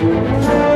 Música